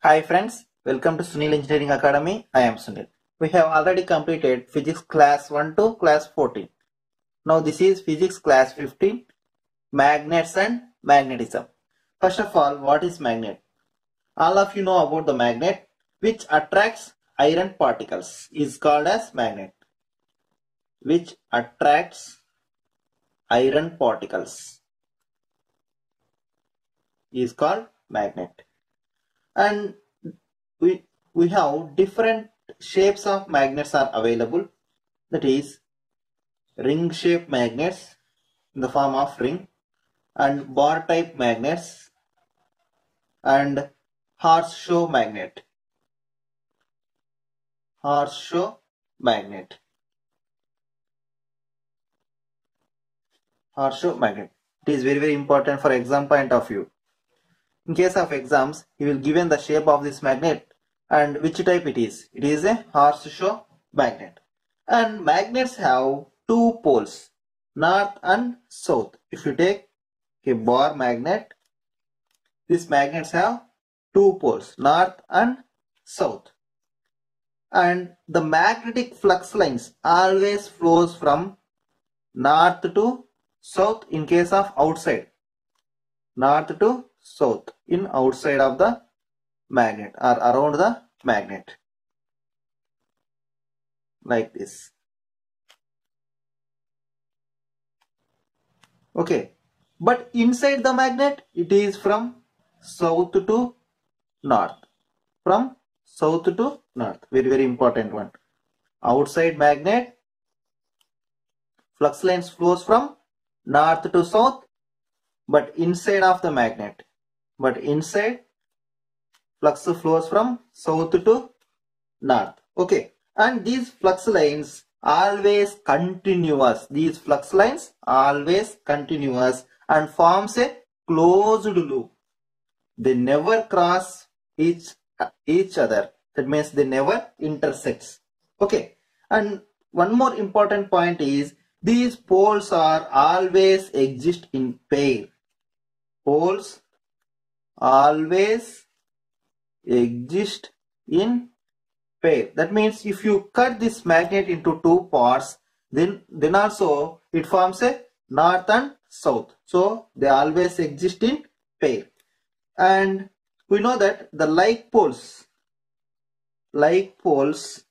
Hi friends, welcome to Sunil Engineering Academy. I am Sunil. We have already completed physics class 1 to class 14. Now this is physics class 15, magnets and magnetism. First of all, what is magnet? All of you know about the magnet which attracts iron particles is called as magnet. Which attracts iron particles is called magnet and we we have different shapes of magnets are available. That is ring shape magnets in the form of ring and bar type magnets and horseshoe magnet. Horseshoe magnet. Horseshoe magnet. It is very very important for exam point of view in case of exams, he will given the shape of this magnet and which type it is. It is a horseshoe magnet. And magnets have two poles, north and south. If you take a bar magnet, these magnets have two poles, north and south. And the magnetic flux lines always flows from north to south in case of outside. North to south in outside of the magnet or around the magnet. Like this. Okay. But inside the magnet it is from south to north. From south to north. Very very important one. Outside magnet flux lines flows from north to south but inside of the magnet but inside flux flows from south to north. Okay. And these flux lines always continuous. These flux lines always continuous and forms a closed loop. They never cross each each other. That means they never intersects okay. And one more important point is these poles are always exist in pair. Poles always exist in pair. That means if you cut this magnet into two parts then then also it forms a north and south. So they always exist in pair. And we know that the like poles like poles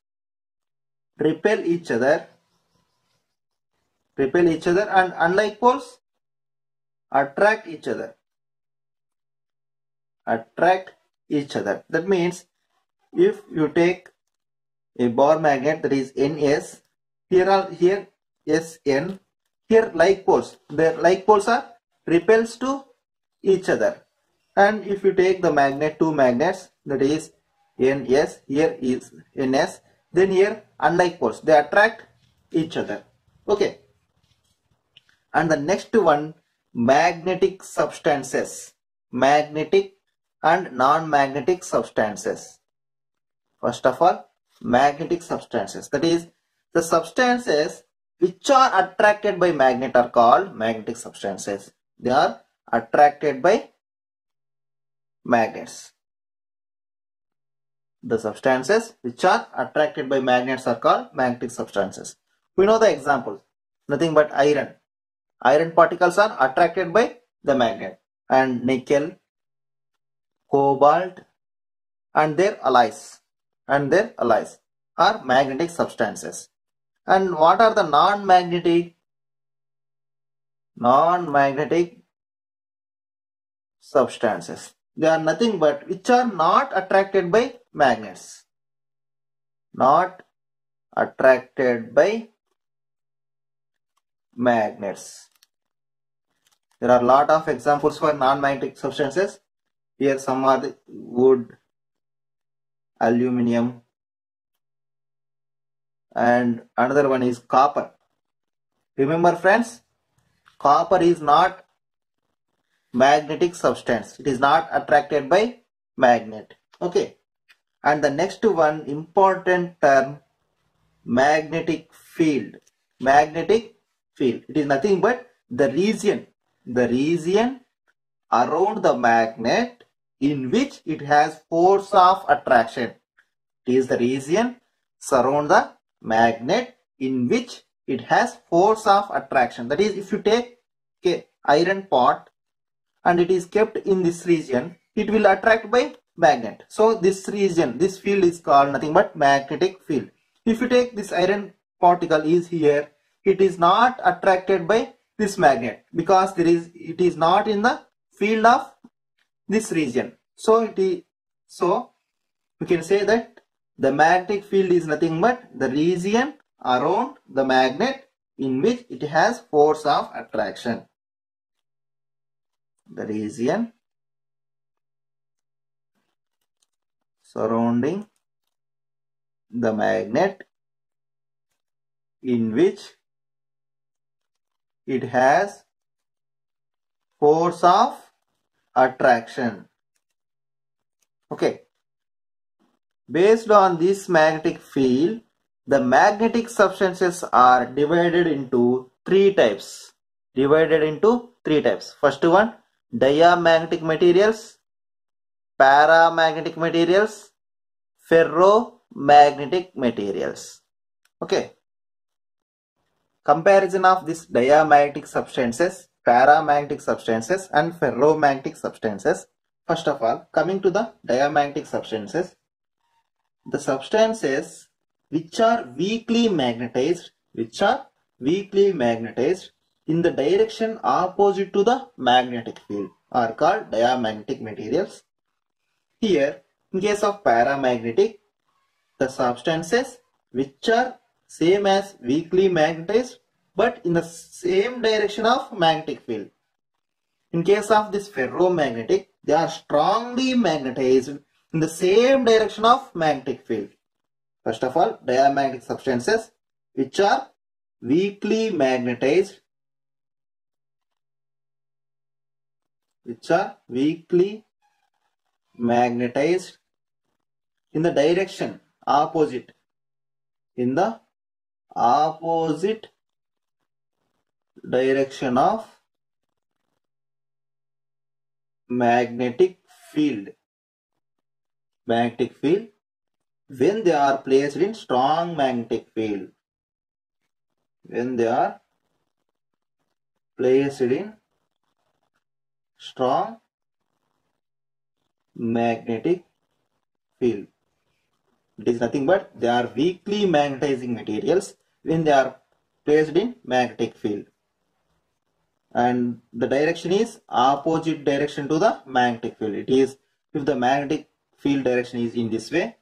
repel each other repel each other and unlike poles attract each other attract each other. That means if you take a bar magnet that is NS, here are here SN, here like poles, the like poles are repels to each other. And if you take the magnet, two magnets that is NS, here is NS, then here unlike poles, they attract each other. Okay. And the next one, magnetic substances. Magnetic and non-magnetic substances. First of all, magnetic substances. That is, the substances which are attracted by magnet are called magnetic substances. They are attracted by magnets. The substances which are attracted by magnets are called magnetic substances. We know the examples. Nothing but iron. Iron particles are attracted by the magnet and nickel, cobalt and their alloys and their alloys are magnetic substances. And what are the non-magnetic? Non-magnetic substances. They are nothing but which are not attracted by magnets. Not attracted by magnets. There are a lot of examples for non-magnetic substances. Here some are wood, aluminium and another one is copper. Remember friends, copper is not magnetic substance. It is not attracted by magnet. Okay. And the next one important term magnetic field. Magnetic field. It is nothing but the region. The region around the magnet in which it has force of attraction. It is the region surround the magnet in which it has force of attraction. That is, if you take a iron pot and it is kept in this region, it will attract by magnet. So this region, this field is called nothing but magnetic field. If you take this iron particle is here, it is not attracted by this magnet because there is it is not in the field of this region. So it is so we can say that the magnetic field is nothing but the region around the magnet in which it has force of attraction. The region surrounding the magnet in which it has force of attraction. Okay. Based on this magnetic field, the magnetic substances are divided into three types. Divided into three types. First one, diamagnetic materials, paramagnetic materials, ferromagnetic materials. Okay. Comparison of these diamagnetic substances, paramagnetic substances and ferromagnetic substances. First of all, coming to the diamagnetic substances, the substances which are weakly magnetized, which are weakly magnetized in the direction opposite to the magnetic field are called diamagnetic materials. Here, in case of paramagnetic, the substances which are same as weakly magnetized but in the same direction of magnetic field. In case of this ferromagnetic, they are strongly magnetized in the same direction of magnetic field. First of all, diamagnetic substances which are weakly magnetized which are weakly magnetized in the direction opposite in the opposite direction of magnetic field. Magnetic field. When they are placed in strong magnetic field. When they are placed in strong magnetic field. It is nothing but they are weakly magnetizing materials when they are placed in magnetic field and the direction is opposite direction to the magnetic field. It is if the magnetic field direction is in this way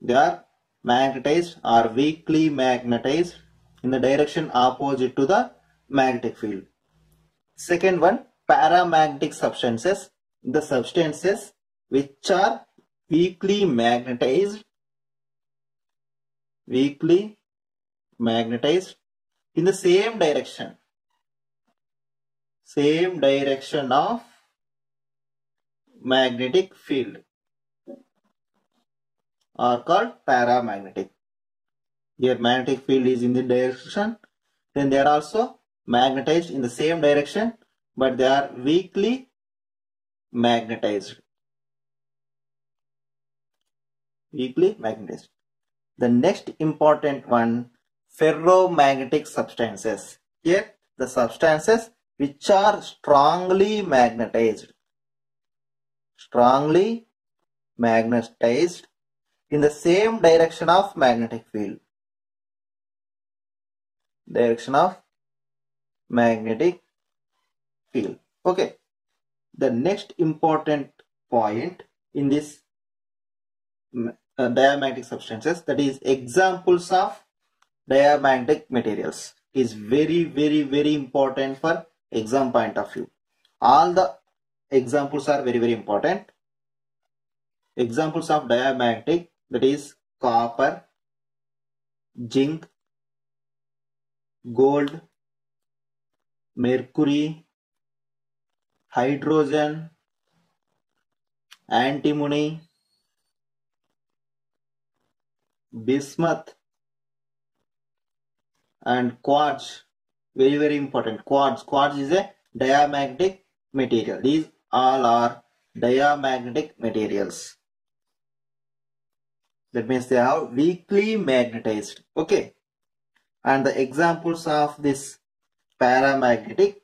they are magnetized or weakly magnetized in the direction opposite to the magnetic field. Second one paramagnetic substances. The substances which are weakly magnetized weakly magnetized in the same direction same direction of magnetic field are called paramagnetic. Here magnetic field is in the direction then they are also magnetized in the same direction but they are weakly magnetized. Weakly magnetized. The next important one ferromagnetic substances. Here the substances which are strongly magnetized. Strongly magnetized in the same direction of magnetic field. Direction of magnetic field. Okay. The next important point in this uh, diamagnetic substances that is examples of diamagnetic materials is very very very important for exam point of view. All the examples are very very important. Examples of diamagnetic that is copper, zinc, gold, mercury, hydrogen, antimony, bismuth and quartz very very important quartz quartz is a diamagnetic material these all are diamagnetic materials. That means they are weakly magnetized. Okay. And the examples of this paramagnetic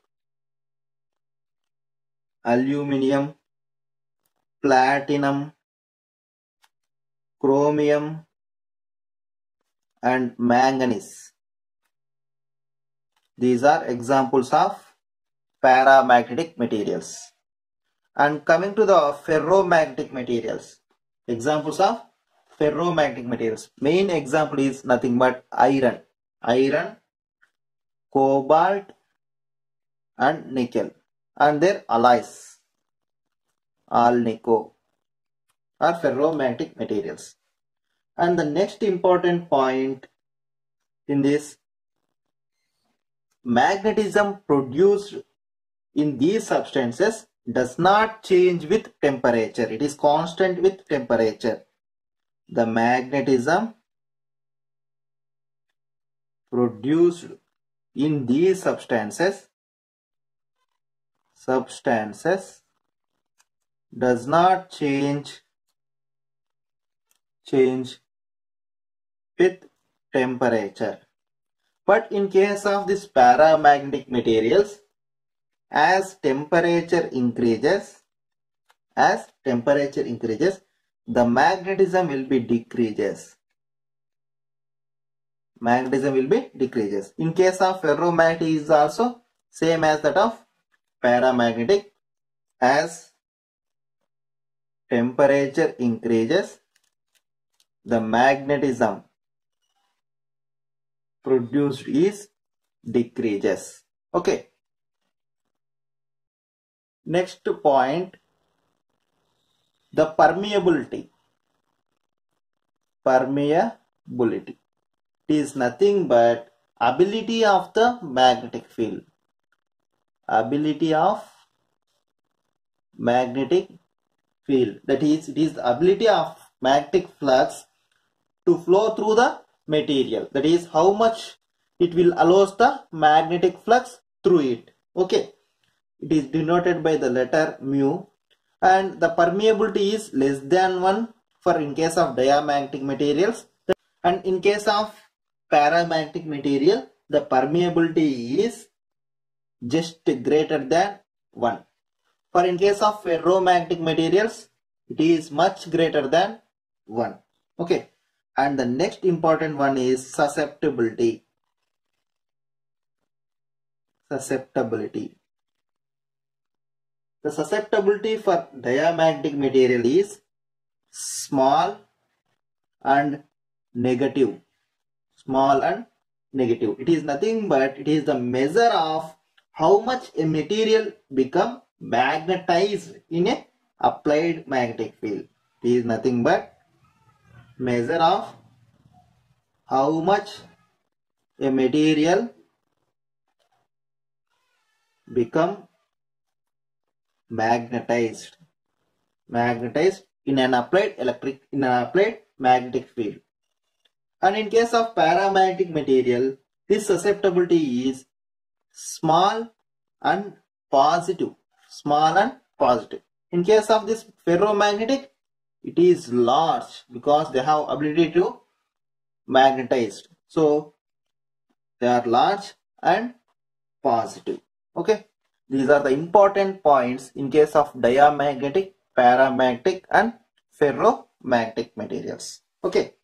aluminium, platinum, chromium, and manganese. These are examples of paramagnetic materials. And coming to the ferromagnetic materials, examples of ferromagnetic materials. Main example is nothing but iron. Iron, cobalt, and nickel. And their alloys, alnico, are ferromagnetic materials. And the next important point in this magnetism produced in these substances does not change with temperature. It is constant with temperature. The magnetism produced in these substances substances does not change change with temperature. But in case of this paramagnetic materials, as temperature increases, as temperature increases, the magnetism will be decreases. Magnetism will be decreases. In case of ferromagnetic is also same as that of paramagnetic. As temperature increases, the magnetism produced is decreases. Okay. Next point, the permeability. Permeability. It is nothing but ability of the magnetic field. Ability of magnetic field. That is, it is the ability of magnetic flux to flow through the material. That is how much it will allows the magnetic flux through it. Okay. It is denoted by the letter mu and the permeability is less than 1 for in case of diamagnetic materials and in case of paramagnetic material the permeability is just greater than 1. For in case of ferromagnetic materials it is much greater than 1. Okay. And the next important one is susceptibility. Susceptibility. The susceptibility for diamagnetic material is small and negative. Small and negative. It is nothing but it is the measure of how much a material become magnetized in a applied magnetic field. It is nothing but measure of how much a material become magnetized magnetized in an applied electric in an applied magnetic field. And in case of paramagnetic material this susceptibility is small and positive small and positive. In case of this ferromagnetic it is large because they have ability to magnetize So they are large and positive. Okay. These are the important points in case of diamagnetic, paramagnetic and ferromagnetic materials. Okay.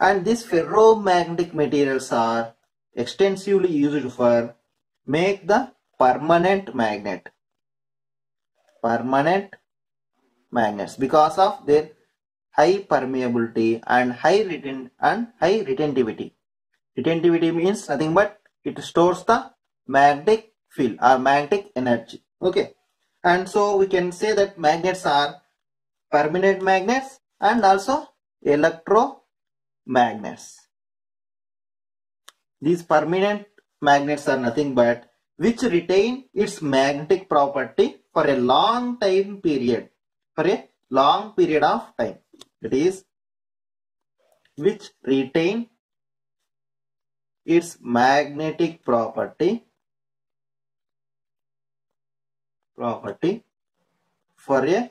And these ferromagnetic materials are extensively used for make the permanent magnet. Permanent magnets because of their high permeability and high retain and high retentivity. Retentivity means nothing but it stores the magnetic field or magnetic energy. Okay. And so we can say that magnets are permanent magnets and also electromagnets. These permanent magnets are nothing but which retain its magnetic property for a long time period. For a long period of time that is which retain its magnetic property property for a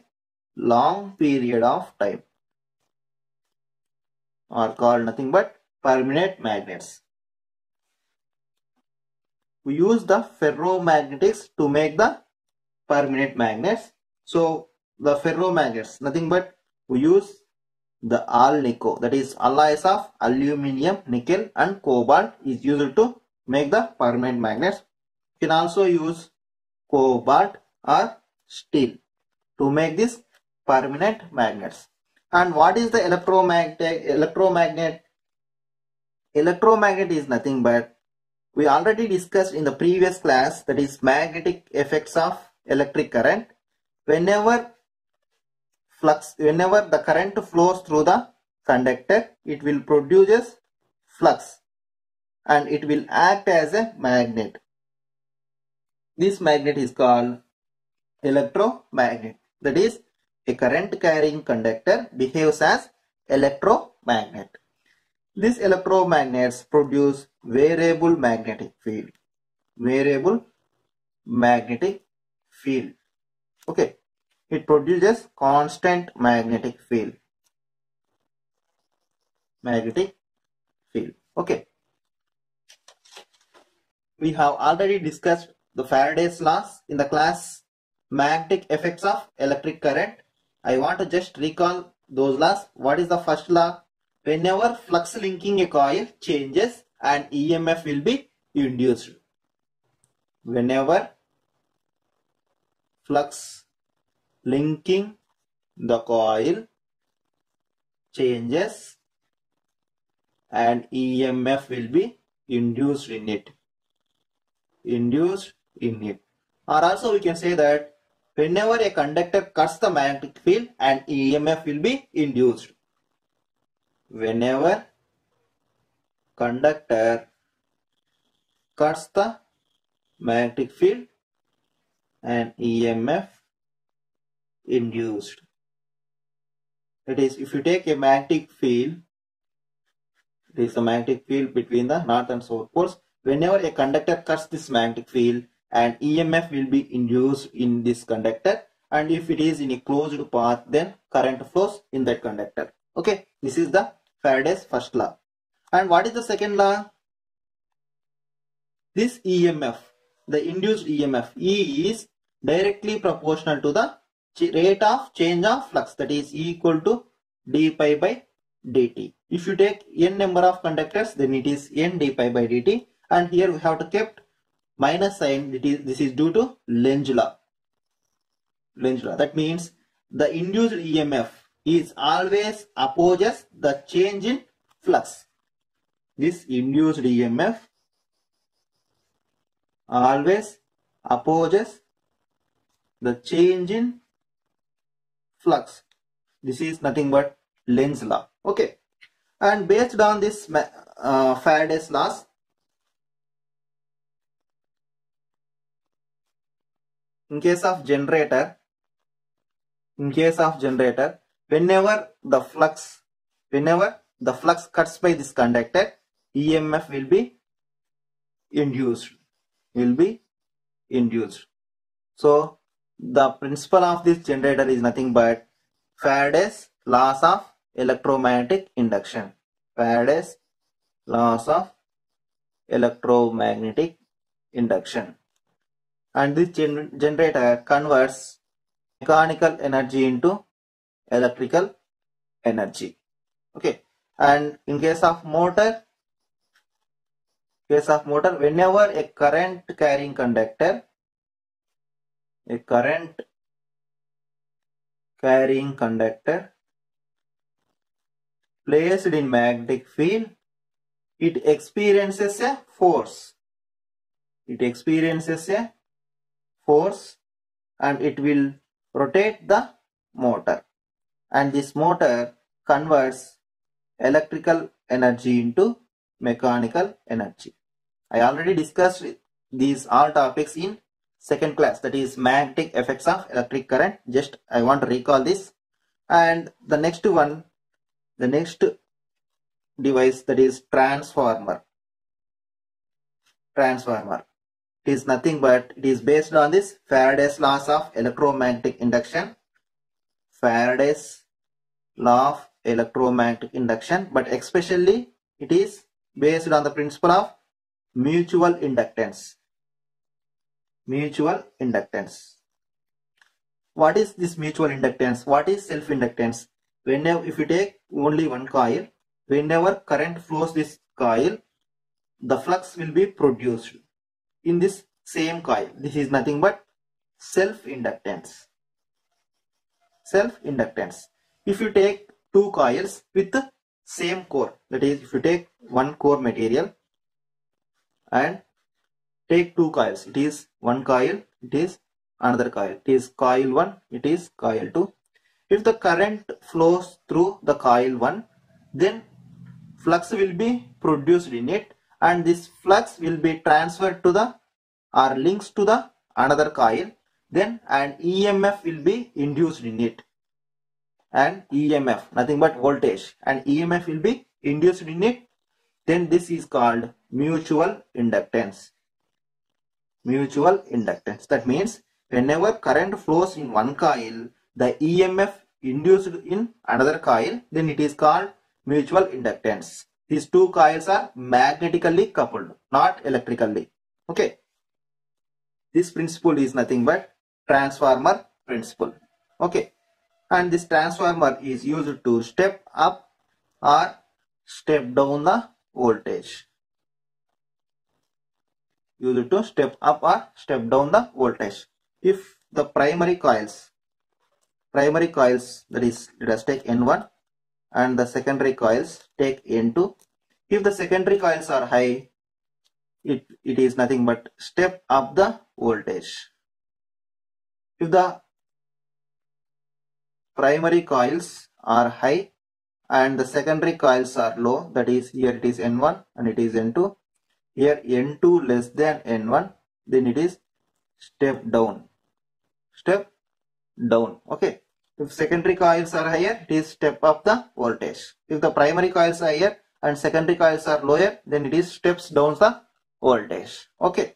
long period of time are called nothing but permanent magnets. We use the ferromagnetics to make the permanent magnets. So the ferromagnets, nothing but we use the alnico that is alloys of aluminium, nickel and cobalt is used to make the permanent magnets. You can also use cobalt or steel to make these permanent magnets. And what is the electromagnet? Electromagnet, electromagnet is nothing but we already discussed in the previous class that is magnetic effects of electric current. Whenever flux, whenever the current flows through the conductor, it will produce flux and it will act as a magnet. This magnet is called electromagnet. That is, a current carrying conductor behaves as electromagnet. These electromagnets produce variable magnetic field. Variable magnetic field. Okay. It produces constant magnetic field. Magnetic field. Okay. We have already discussed the Faraday's laws in the class magnetic effects of electric current. I want to just recall those laws. What is the first law? Whenever flux linking a coil changes, an EMF will be induced. Whenever flux linking the coil changes, and EMF will be induced in it. Induced in it. Or also we can say that whenever a conductor cuts the magnetic field, an EMF will be induced. Whenever conductor cuts the magnetic field, an EMF induced. That is, if you take a magnetic field, it is the magnetic field between the north and south poles. Whenever a conductor cuts this magnetic field, an EMF will be induced in this conductor and if it is in a closed path then current flows in that conductor. Okay, this is the Faraday's first law. And what is the second law? This EMF, the induced EMF E is directly proportional to the rate of change of flux that is equal to d phi by dt. If you take n number of conductors then it is n d phi by dt and here we have to kept minus sign it is this is due to Lenz law. Lenz law that means the induced EMF is always opposes the change in flux. This induced EMF always opposes the change in flux. This is nothing but Lenz law. Okay. And based on this uh, Faraday's laws, in case of generator, in case of generator, whenever the flux, whenever the flux cuts by this conductor, EMF will be induced, will be induced. So, the principle of this generator is nothing but Faraday's laws of electromagnetic induction. Faraday's laws of electromagnetic induction. And this gen generator converts mechanical energy into electrical energy. Okay. And in case of motor, case of motor, whenever a current carrying conductor a current carrying conductor placed in magnetic field it experiences a force. It experiences a force and it will rotate the motor. And this motor converts electrical energy into mechanical energy. I already discussed these all topics in second class that is magnetic effects of electric current. Just I want to recall this. And the next one the next device that is transformer. Transformer. It is nothing but it is based on this Faraday's laws of electromagnetic induction. Faraday's law of electromagnetic induction, but especially it is based on the principle of mutual inductance. Mutual inductance. What is this mutual inductance? What is self-inductance? Whenever, if you take only one coil, whenever current flows this coil, the flux will be produced in this same coil. This is nothing but self-inductance. Self-inductance. If you take two coils with the same core, that is if you take one core material and take two coils, it is one coil, it is another coil. It is coil 1, it is coil 2. If the current flows through the coil 1, then flux will be produced in it and this flux will be transferred to the or links to the another coil. Then an EMF will be induced in it. And EMF nothing but voltage. And EMF will be induced in it. Then this is called mutual inductance mutual inductance. That means whenever current flows in one coil the EMF induced in another coil then it is called mutual inductance. These two coils are magnetically coupled not electrically. Okay. This principle is nothing but transformer principle. Okay. And this transformer is used to step up or step down the voltage used to step up or step down the voltage. If the primary coils primary coils that is let us take n1 and the secondary coils take n2 if the secondary coils are high it, it is nothing but step up the voltage. If the primary coils are high and the secondary coils are low that is here it is n1 and it is n2 here n2 less than n1 then it is step down. Step down. Okay. If secondary coils are higher it is step up the voltage. If the primary coils are higher and secondary coils are lower then it is steps down the voltage. Okay.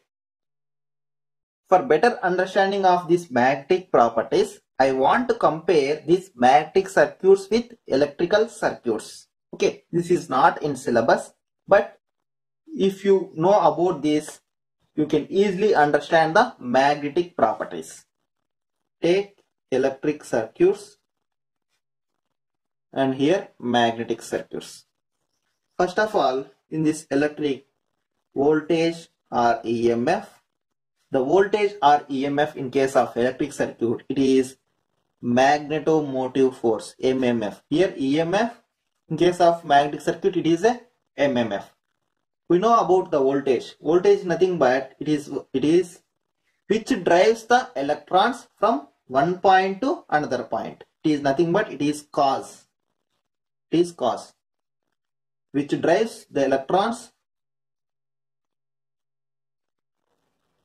For better understanding of these magnetic properties, I want to compare these magnetic circuits with electrical circuits. Okay, this is not in syllabus, but if you know about this, you can easily understand the magnetic properties. Take electric circuits and here magnetic circuits. First of all, in this electric voltage or EMF, the voltage or EMF in case of electric circuit, it is magnetomotive force, MMF. Here EMF, in case of magnetic circuit, it is a MMF. We know about the voltage. Voltage is nothing but it is it is which drives the electrons from one point to another point. It is nothing but it is cause. It is cause which drives the electrons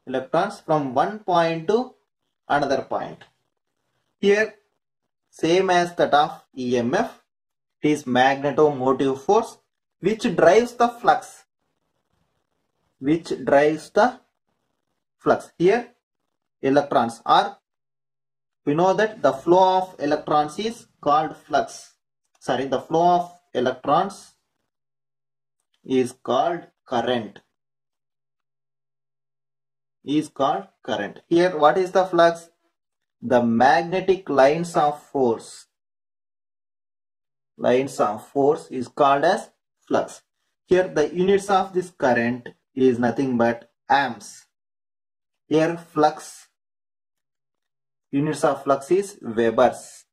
electrons from one point to another point. Here, same as that of EMF, it is magnetomotive force which drives the flux. Which drives the flux. Here, electrons are, we know that the flow of electrons is called flux. Sorry, the flow of electrons is called current is called current. Here what is the flux? The magnetic lines of force. Lines of force is called as flux. Here the units of this current is nothing but amps. Here flux units of flux is Webers.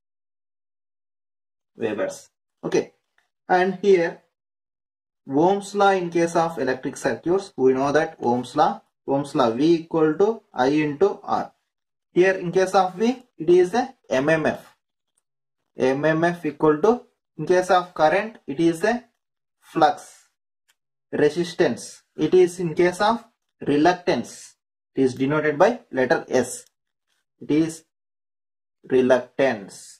Webers. Okay. And here Ohm's law in case of electric circuits, we know that Ohm's law Ohm's law V equal to I into R. Here in case of V it is a MMF. MMF equal to in case of current it is a flux. Resistance it is in case of reluctance. It is denoted by letter S. It is reluctance.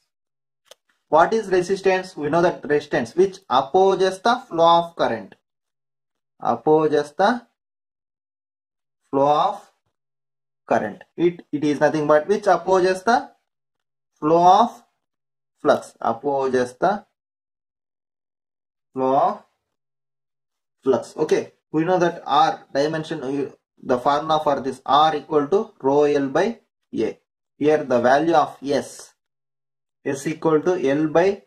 What is resistance? We know that resistance which opposes the flow of current. Opposes the flow of current. It, it is nothing but which opposes the flow of flux opposes the flow of flux okay we know that r dimension the formula for this r equal to rho l by a. Here the value of s s equal to l by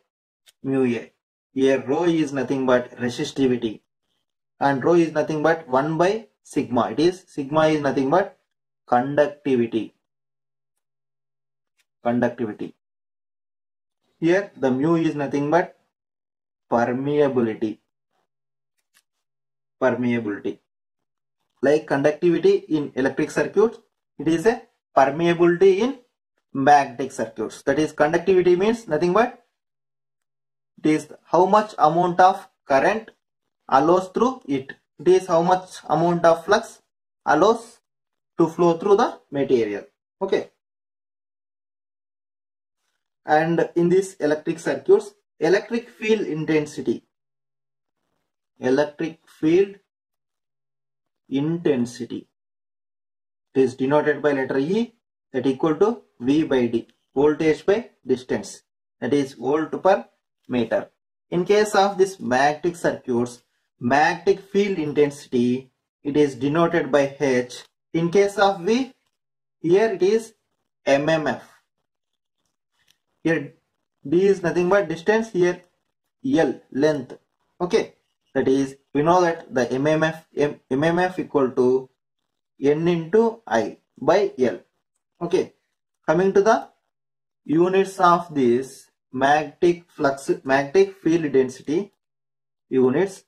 mu a. Here rho is nothing but resistivity and rho is nothing but 1 by sigma. It is sigma is nothing but conductivity. Conductivity. Here the mu is nothing but permeability permeability. Like conductivity in electric circuits it is a permeability in magnetic circuits. That is conductivity means nothing but it is how much amount of current allows through it. It is how much amount of flux allows to flow through the material. Okay. And in these electric circuits electric field intensity electric field intensity. It is denoted by letter E that equal to V by D voltage by distance that is volt per meter. In case of this magnetic circuits magnetic field intensity it is denoted by H. In case of V here it is MMF here d is nothing but distance here l length. Okay that is we know that the mmf M, mmf equal to n into i by l. Okay coming to the units of this magnetic flux magnetic field density units.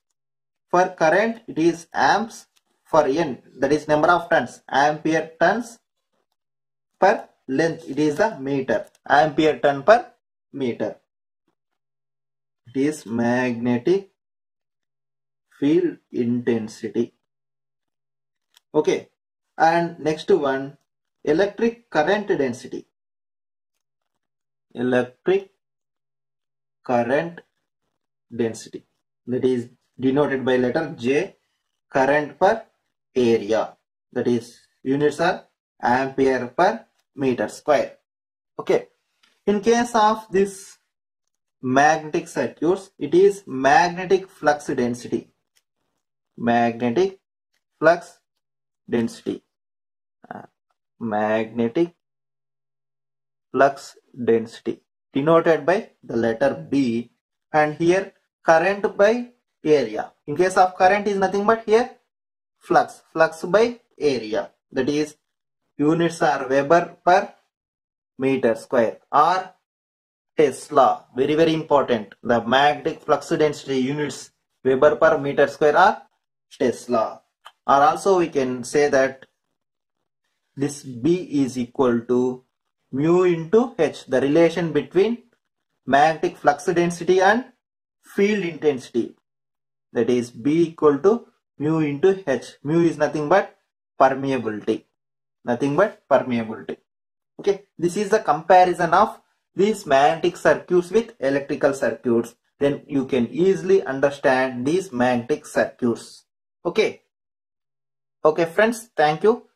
For current it is amps for n that is number of turns ampere turns per length. It is the meter ampere turn per meter. It is magnetic field intensity. Okay. And next one electric current density. Electric current density. That is denoted by letter J current per area. That is units are ampere per meter square. Okay. In case of this magnetic circuits, it is magnetic flux density. Magnetic flux density. Uh, magnetic flux density denoted by the letter B and here current by area. In case of current is nothing but here flux, flux by area that is units are Weber per meter square or Tesla. Very, very important. The magnetic flux density units Weber per meter square are Tesla. Or also we can say that this B is equal to mu into H. The relation between magnetic flux density and field intensity. That is B equal to mu into H. Mu is nothing but permeability. Nothing but permeability. Okay, this is the comparison of these magnetic circuits with electrical circuits. Then you can easily understand these magnetic circuits. Okay. Okay friends, thank you.